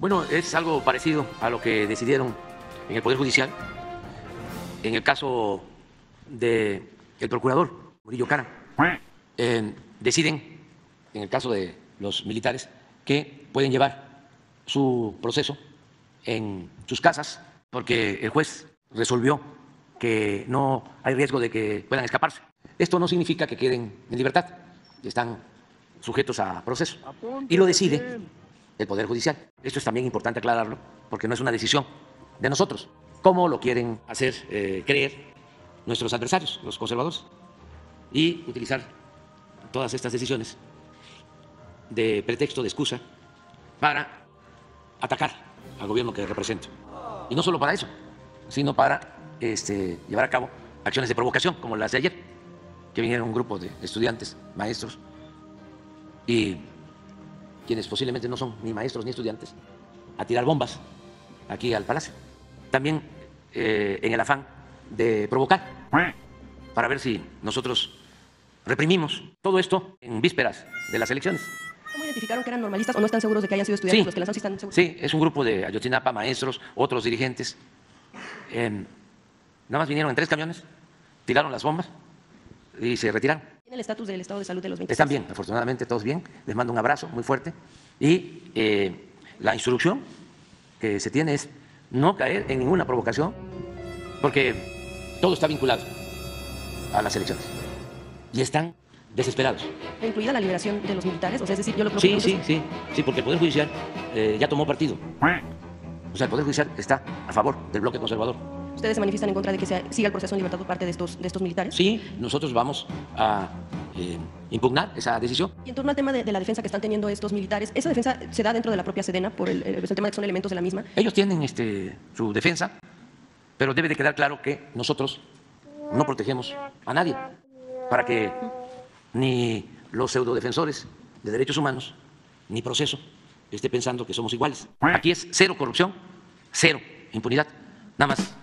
Bueno, es algo parecido a lo que decidieron en el Poder Judicial en el caso del el procurador Murillo Cara. Eh, deciden, en el caso de los militares, que pueden llevar su proceso en sus casas porque el juez resolvió que no hay riesgo de que puedan escaparse. Esto no significa que queden en libertad, están sujetos a proceso. Y lo decide el Poder Judicial. Esto es también importante aclararlo, porque no es una decisión de nosotros. ¿Cómo lo quieren hacer eh, creer nuestros adversarios, los conservadores? Y utilizar todas estas decisiones de pretexto, de excusa, para atacar al gobierno que represento. Y no solo para eso, sino para este, llevar a cabo acciones de provocación, como las de ayer, que vinieron un grupo de estudiantes, maestros, y quienes posiblemente no son ni maestros ni estudiantes, a tirar bombas aquí al palacio. También eh, en el afán de provocar, para ver si nosotros reprimimos todo esto en vísperas de las elecciones. ¿Cómo identificaron que eran normalistas o no están seguros de que hayan sido estudiantes Sí. los que lanzaron? ¿Sí están seguros? Sí, es un grupo de Ayotzinapa, maestros, otros dirigentes. Eh, nada más vinieron en tres camiones, tiraron las bombas y se retiraron. ¿Tiene el estatus del estado de salud de los 26? Están bien, afortunadamente todos bien. Les mando un abrazo muy fuerte. Y eh, la instrucción que se tiene es no caer en ninguna provocación, porque todo está vinculado a las elecciones. Y están desesperados. ¿Incluida la liberación de los militares? O sea, es decir, yo lo, Sí, sí, sí, sí, porque el Poder Judicial eh, ya tomó partido. O sea, el Poder Judicial está a favor del bloque conservador. ¿Ustedes se manifiestan en contra de que se siga el proceso en libertad por parte de estos, de estos militares? Sí, nosotros vamos a eh, impugnar esa decisión. Y en torno al tema de, de la defensa que están teniendo estos militares, ¿esa defensa se da dentro de la propia Sedena por el, el- el tema de que son elementos de la misma? Ellos tienen este, su defensa, pero debe de quedar claro que nosotros no protegemos a nadie para que ni los pseudodefensores de derechos humanos ni proceso esté pensando que somos iguales. Aquí es cero corrupción, cero impunidad, nada más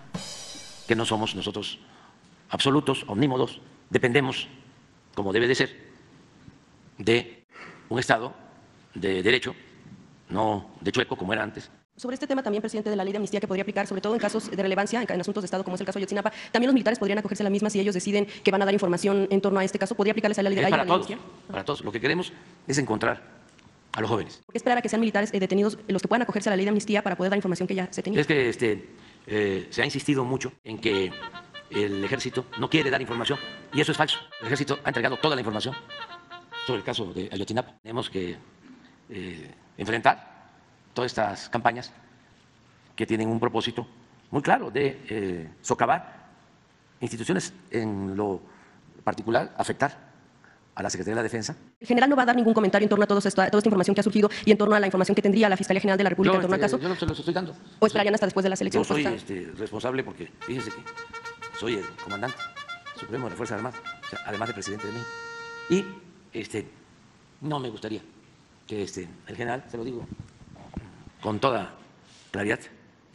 que no somos nosotros absolutos, omnímodos, dependemos, como debe de ser, de un Estado de derecho, no de chueco como era antes, Sobre este tema también, presidente, de la ley de amnistía que podría aplicar, sobre todo en casos de relevancia, en, asuntos de Estado, como es el caso de Ayotzinapa, también los militares podrían acogerse a la misma si ellos deciden que van a dar información en torno a este caso. ¿Podría aplicarles a la ley de la para todos, amnistía? para todos. Lo que queremos es encontrar a los jóvenes. ¿Por qué esperar a que sean militares eh, detenidos los que puedan acogerse a la ley de amnistía para poder dar información que ya se tenía? Es que este, eh, se ha insistido mucho en que el ejército no quiere dar información y eso es falso. El ejército ha entregado toda la información sobre el caso de Ayotzinapa. Tenemos que eh, enfrentar todas estas campañas que tienen un propósito muy claro de eh, socavar instituciones, en lo particular afectar a la Secretaría de la Defensa El general no va a dar ningún comentario en torno a todo esto- toda esta información que ha surgido y en torno a la información que tendría la Fiscalía General de la República en torno al este, caso. yo no se los estoy dando. ¿O esperarían hasta después de las Yo elecciones? soy Pues, este, responsable porque, fíjense que soy el comandante supremo de las Fuerzas Armadas, o sea, además de presidente de mí. Y este, no me gustaría que este, el general, se lo digo con toda claridad,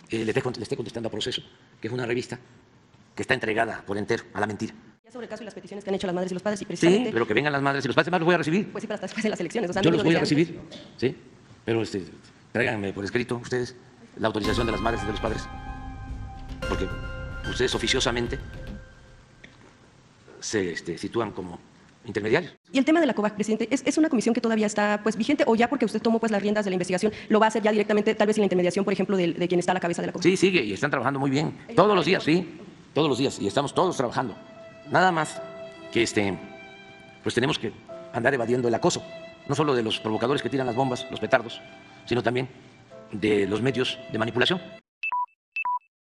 eh, le, esté, le esté contestando a Proceso, que es una revista que está entregada por entero a la mentira. Ya sobre el caso y las peticiones que han hecho las madres y los padres y Sí, precisamente, pero que vengan las madres y los padres, además los voy a recibir. pues sí, para hasta después de las elecciones. O sea, Yo los voy a recibir, ¿sí? Pero este, tráiganme por escrito ustedes la autorización de las madres y de los padres. Porque ustedes oficiosamente se este, sitúan como intermediarios. Y el tema de la COVAC, presidente, ¿es, es una comisión que todavía está pues, vigente o ya porque usted tomó pues, las riendas de la investigación, lo va a hacer ya directamente, tal vez sin la intermediación, por ejemplo, del- de, quien está a la cabeza de la COVAC? Sí, sigue y están trabajando muy bien. Todos los días, sí. Todos los días. Y estamos todos trabajando. Nada más que este, pues tenemos que andar evadiendo el acoso. No solo de los provocadores que tiran las bombas, los petardos, sino también de los medios de manipulación.